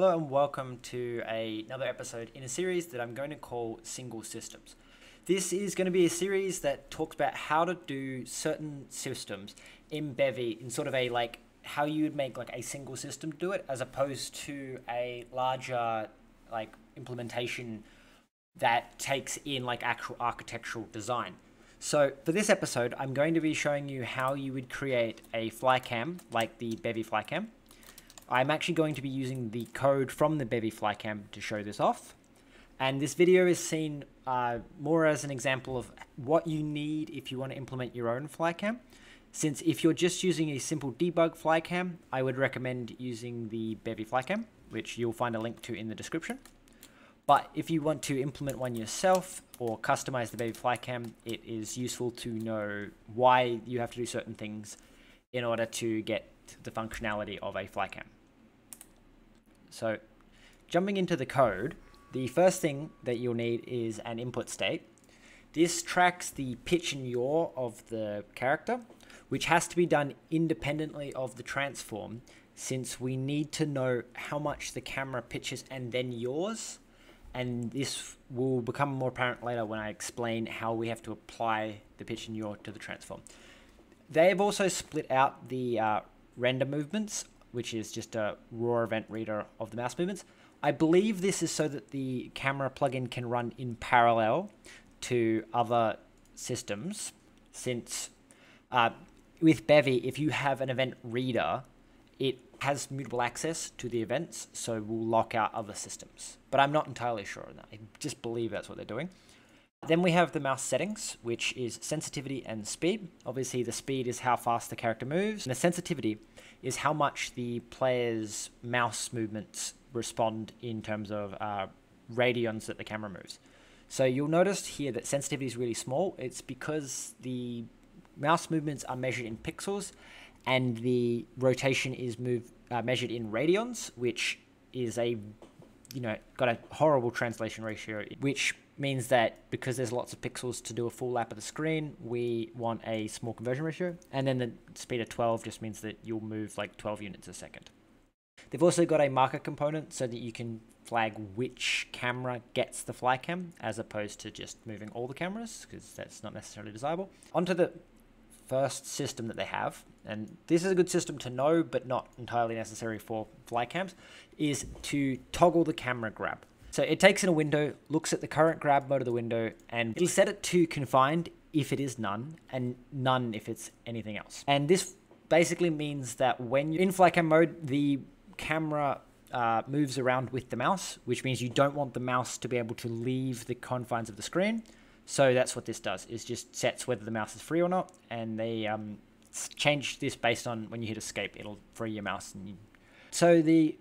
Hello and welcome to a, another episode in a series that I'm going to call Single Systems. This is going to be a series that talks about how to do certain systems in Bevy in sort of a like how you would make like a single system do it as opposed to a larger like implementation that takes in like actual architectural design. So for this episode, I'm going to be showing you how you would create a flycam like the Bevy flycam. I'm actually going to be using the code from the Bevy flycam to show this off. And this video is seen uh, more as an example of what you need if you want to implement your own flycam. Since if you're just using a simple debug flycam, I would recommend using the Bevy flycam, which you'll find a link to in the description. But if you want to implement one yourself or customize the Bevy flycam, it is useful to know why you have to do certain things in order to get the functionality of a flycam. So jumping into the code, the first thing that you'll need is an input state. This tracks the pitch and yaw of the character, which has to be done independently of the transform since we need to know how much the camera pitches and then yaws. And this will become more apparent later when I explain how we have to apply the pitch and yaw to the transform. They've also split out the uh, render movements which is just a raw event reader of the mouse movements. I believe this is so that the camera plugin can run in parallel to other systems, since uh, with Bevy, if you have an event reader, it has mutable access to the events, so will lock out other systems. But I'm not entirely sure on that. I just believe that's what they're doing. Then we have the mouse settings, which is sensitivity and speed. Obviously, the speed is how fast the character moves, and the sensitivity is how much the player's mouse movements respond in terms of uh, radians that the camera moves. So you'll notice here that sensitivity is really small. It's because the mouse movements are measured in pixels and the rotation is moved, uh, measured in radians, which is a, you know, got a horrible translation ratio, which means that because there's lots of pixels to do a full lap of the screen, we want a small conversion ratio. And then the speed of 12 just means that you'll move like 12 units a second. They've also got a marker component so that you can flag which camera gets the flycam as opposed to just moving all the cameras because that's not necessarily desirable. Onto the first system that they have, and this is a good system to know but not entirely necessary for flycams, is to toggle the camera grab. So it takes in a window, looks at the current grab mode of the window, and it'll set it to confined if it is none, and none if it's anything else. And this basically means that when you're in flycam mode, the camera uh, moves around with the mouse, which means you don't want the mouse to be able to leave the confines of the screen. So that's what this does, is just sets whether the mouse is free or not, and they um, change this based on when you hit escape, it'll free your mouse. You... So the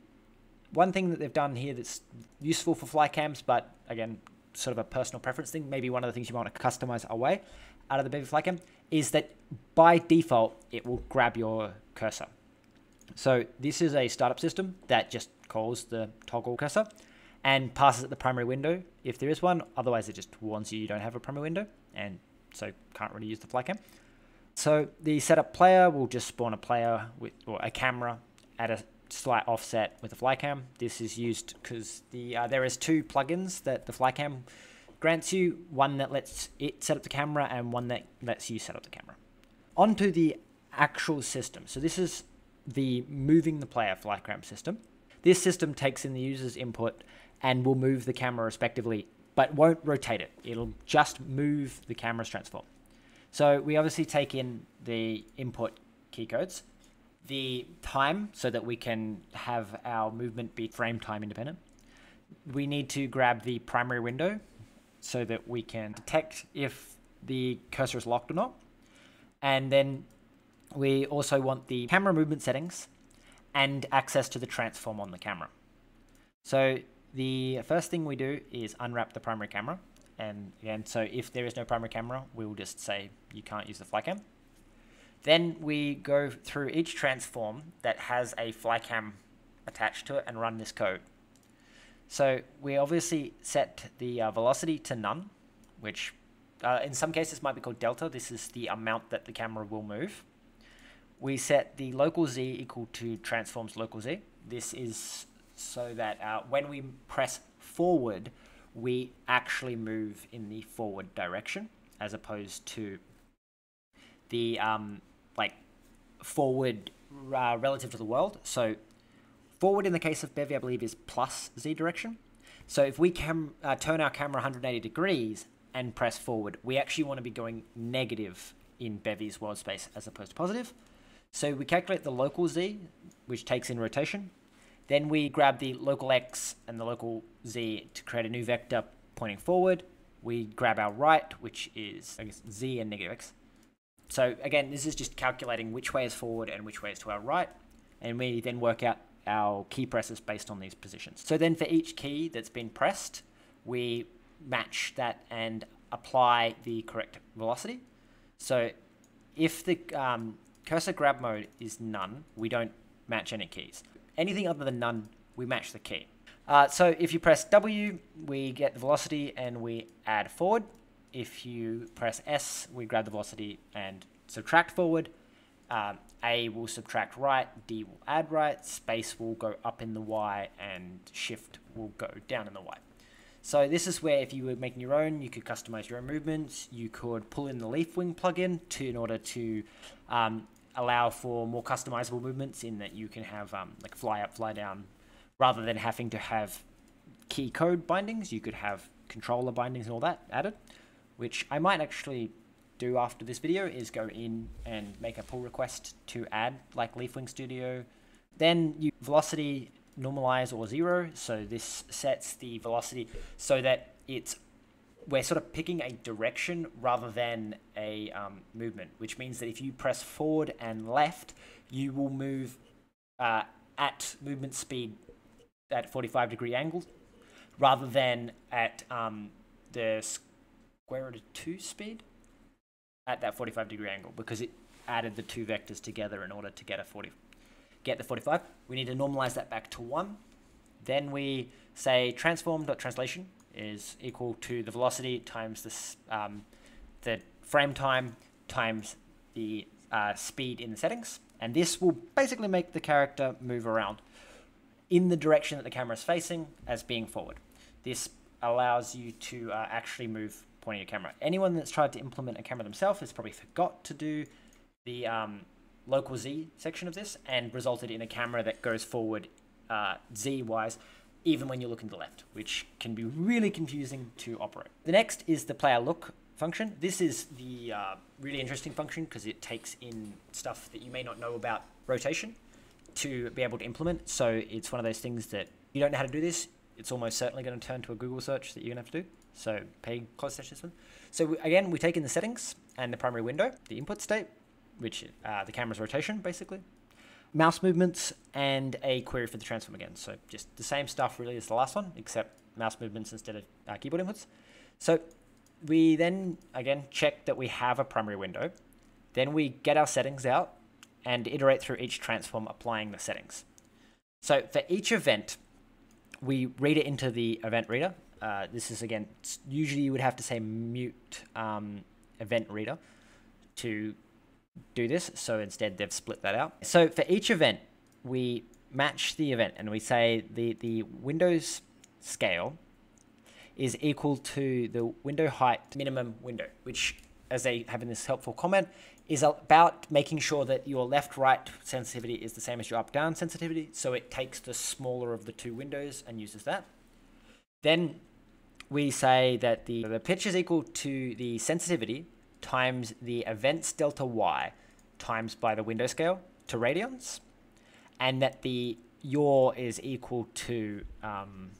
one thing that they've done here that's useful for fly cams, but again, sort of a personal preference thing, maybe one of the things you want to customize away out of the Bevy Flycam, is that by default, it will grab your cursor. So this is a startup system that just calls the toggle cursor and passes it the primary window if there is one. Otherwise, it just warns you you don't have a primary window and so can't really use the flycam. So the setup player will just spawn a player with or a camera at a slight offset with the Flycam. This is used because the uh, there is two plugins that the Flycam grants you, one that lets it set up the camera and one that lets you set up the camera. Onto the actual system. So this is the moving the player Flycam system. This system takes in the user's input and will move the camera respectively, but won't rotate it. It'll just move the camera's transform. So we obviously take in the input keycodes the time so that we can have our movement be frame time independent. We need to grab the primary window so that we can detect if the cursor is locked or not. And then we also want the camera movement settings and access to the transform on the camera. So the first thing we do is unwrap the primary camera. And again, so if there is no primary camera, we will just say you can't use the flycam. Then we go through each transform that has a flycam attached to it and run this code. So we obviously set the uh, velocity to none, which uh, in some cases might be called delta. This is the amount that the camera will move. We set the local z equal to transforms local z. This is so that uh, when we press forward, we actually move in the forward direction as opposed to the um, like forward uh, relative to the world. So forward in the case of Bevy, I believe, is plus z direction. So if we cam- uh, turn our camera 180 degrees and press forward, we actually want to be going negative in Bevy's world space as opposed to positive. So we calculate the local z, which takes in rotation. Then we grab the local x and the local z to create a new vector pointing forward. We grab our right, which is I guess z and negative x. So again, this is just calculating which way is forward and which way is to our right. And we then work out our key presses based on these positions. So then for each key that's been pressed, we match that and apply the correct velocity. So if the um, cursor grab mode is none, we don't match any keys. Anything other than none, we match the key. Uh, so if you press W, we get the velocity and we add forward. If you press S, we grab the velocity and subtract forward. Um, A will subtract right, D will add right, space will go up in the Y, and shift will go down in the Y. So this is where if you were making your own, you could customize your own movements. You could pull in the leaf Leafwing plugin to in order to um, allow for more customizable movements in that you can have um, like fly up, fly down, rather than having to have key code bindings. You could have controller bindings and all that added, which I might actually do after this video is go in and make a pull request to add like Leafwing Studio. Then you velocity normalize or zero. So this sets the velocity so that it's we're sort of picking a direction rather than a um, movement, which means that if you press forward and left, you will move uh, at movement speed at 45 degree angle rather than at um, the square root of 2 speed at that 45 degree angle because it added the two vectors together in order to get a 40 get the 45 we need to normalize that back to 1 then we say transform.translation is equal to the velocity times this um, the frame time times the uh, speed in the settings and this will basically make the character move around in the direction that the camera is facing as being forward this allows you to uh, actually move pointing your camera. Anyone that's tried to implement a camera themselves has probably forgot to do the um, local Z section of this and resulted in a camera that goes forward uh, Z-wise even when you're looking to the left, which can be really confusing to operate. The next is the player look function. This is the uh, really interesting function because it takes in stuff that you may not know about rotation to be able to implement. So it's one of those things that you don't know how to do this, it's almost certainly going to turn to a Google search that you're going to have to do. So pay close attention to this one. So we, again, we take in the settings and the primary window, the input state, which uh, the camera's rotation basically, mouse movements, and a query for the transform again. So just the same stuff really as the last one, except mouse movements instead of uh, keyboard inputs. So we then again check that we have a primary window. Then we get our settings out and iterate through each transform applying the settings. So for each event, we read it into the event reader uh, this is again, usually you would have to say mute um, event reader to do this. So instead they've split that out. So for each event, we match the event and we say the, the Windows scale is equal to the window height minimum window, which as they have in this helpful comment, is about making sure that your left-right sensitivity is the same as your up-down sensitivity. So it takes the smaller of the two windows and uses that. Then we say that the, the pitch is equal to the sensitivity times the events delta y times by the window scale to radians, and that the yaw is equal to um,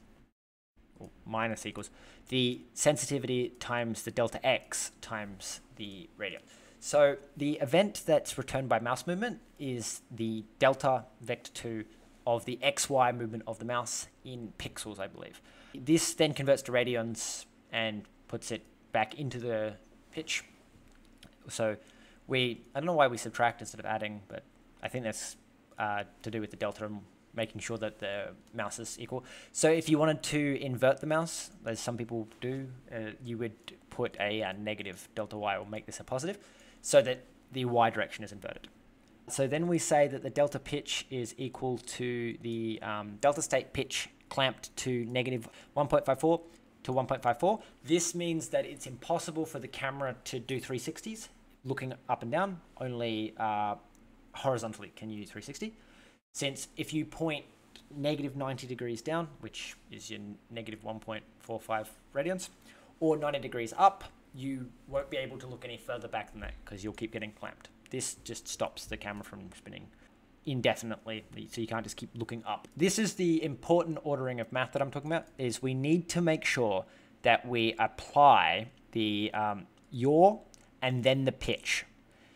minus equals the sensitivity times the delta x times the radian. So the event that's returned by mouse movement is the delta vector 2 of the xy movement of the mouse in pixels, I believe. This then converts to radians and puts it back into the pitch. So we, I don't know why we subtract instead of adding, but I think that's uh, to do with the delta and making sure that the mouse is equal. So if you wanted to invert the mouse, as some people do, uh, you would put a, a, uh, negative delta y or make this a positive so that the y direction is inverted. So then we say that the delta pitch is equal to the um, delta state pitch clamped to negative 1.54 to 1.54. This means that it's impossible for the camera to do 360s looking up and down, only uh, horizontally can you do 360. Since if you point negative 90 degrees down, which is your negative 1.45 radians, or 90 degrees up, you won't be able to look any further back than that because you'll keep getting clamped. This just stops the camera from spinning indefinitely so you can't just keep looking up this is the important ordering of math that i'm talking about is we need to make sure that we apply the um, yaw and then the pitch.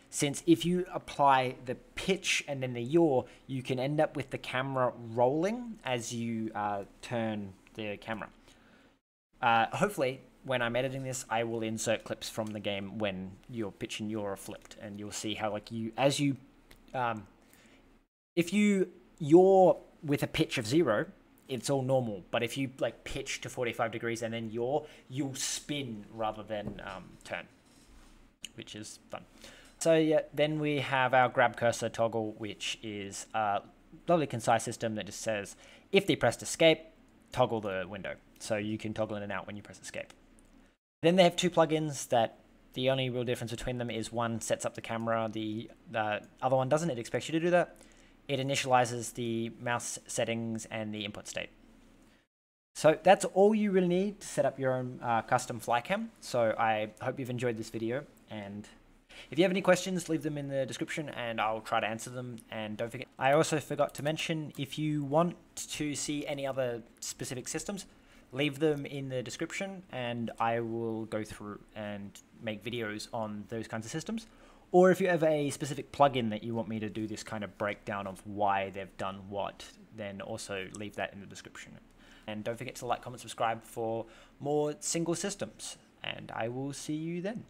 Since if you apply the pitch and then the yaw you can end up with the camera rolling as you uh, turn the camera. Uh, hopefully when I'm editing this, I will insert clips from the game when your pitch and yaw are flipped, and you'll see how like you as you um, if you yaw with a pitch of zero, it's all normal. But if you like pitch to 45 degrees and then yaw, you'll spin rather than um, turn, which is fun. So yeah, then we have our grab cursor toggle, which is a lovely concise system that just says if they pressed escape, toggle the window. So you can toggle in and out when you press escape. Then they have two plugins that the only real difference between them is one sets up the camera, the, the other one doesn't. It expects you to do that it initializes the mouse settings and the input state. So that's all you really need to set up your own uh, custom flycam. So I hope you've enjoyed this video and if you have any questions, leave them in the description and I'll try to answer them. And don't forget, I also forgot to mention, if you want to see any other specific systems, leave them in the description and I will go through and make videos on those kinds of systems. Or if you have a specific plugin that you want me to do this kind of breakdown of why they've done what, then also leave that in the description. And don't forget to like, comment, subscribe for more single systems. And I will see you then.